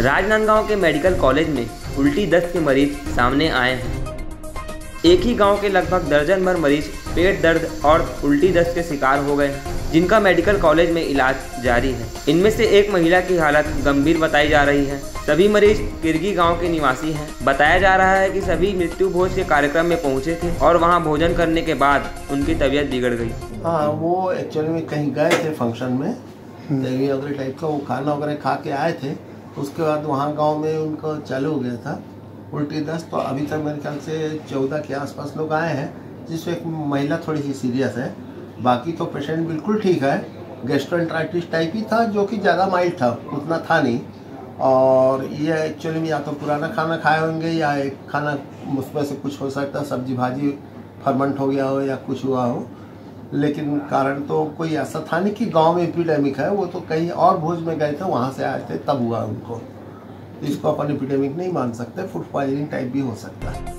राजनांदगांव के medical college में उल्टी दस्त के मरीज़ सामने आए हैं। एक ही गाँव के लगभग दर्जन भर मरीज़ पेट दर्द और उल्टी दस्त के शिकार हो गए जिनका मेडिकल कॉलेज में इलाज जारी है। इनमें से एक महिला की हालत गंभीर बताई जा रही है। सभी मरीज़ किरगी गाँव के निवासी हैं। बताया जा रहा है कि सभी मृत्यु भोज के कार्यक्रम में पहुँचे थे और वहाँ भोजन करने के बाद उनकी तबीयत बिगड़ गई। हाँ वो एक्चुअली में कहीं गए थे फ़ंक्शन में। टाइप का वो खाना वगैरह खा के आए थे। उसके बाद वहाँ गाँव में उनको चालू हो गया था। उल्टी दस्त तो अभी तक मेरे ख्याल से चौदह के आसपास लोग आए हैं, जिसमें एक महिला थोड़ी सी सीरियस है। बाकी तो पेशेंट बिल्कुल ठीक है। गेस्ट्रोएंट्राइटिस टाइप ही था, जो कि ज़्यादा माइल्ड था, उतना था नहीं। और ये एक्चुअली में या तो पुराना खाना खाए होंगे, या एक खाना उसमें से कुछ हो सकता सब्ज़ी भाजी फर्मेंट हो गया हो, या कुछ हुआ हो। लेकिन कारण तो कोई ऐसा था नहीं कि गाँव में एपिडेमिक है, वो तो कहीं और भोज में गए थे, वहाँ से आए थे, तब हुआ उनको। इसको अपन एपिडेमिक नहीं मान सकते फ़ूड पॉइजनिंग टाइप भी हो सकता है।